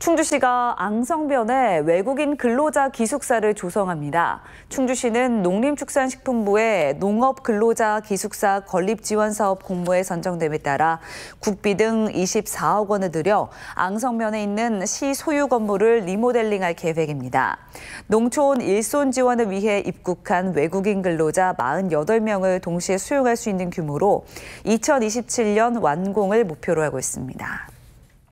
충주시가 앙성변에 외국인 근로자 기숙사를 조성합니다. 충주시는 농림축산식품부의 농업 근로자 기숙사 건립 지원 사업 공모에 선정됨에 따라 국비 등 24억 원을 들여 앙성면에 있는 시 소유 건물을 리모델링할 계획입니다. 농촌 일손 지원을 위해 입국한 외국인 근로자 48명을 동시에 수용할 수 있는 규모로 2027년 완공을 목표로 하고 있습니다.